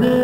today.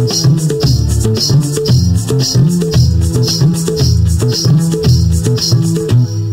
Thank 心底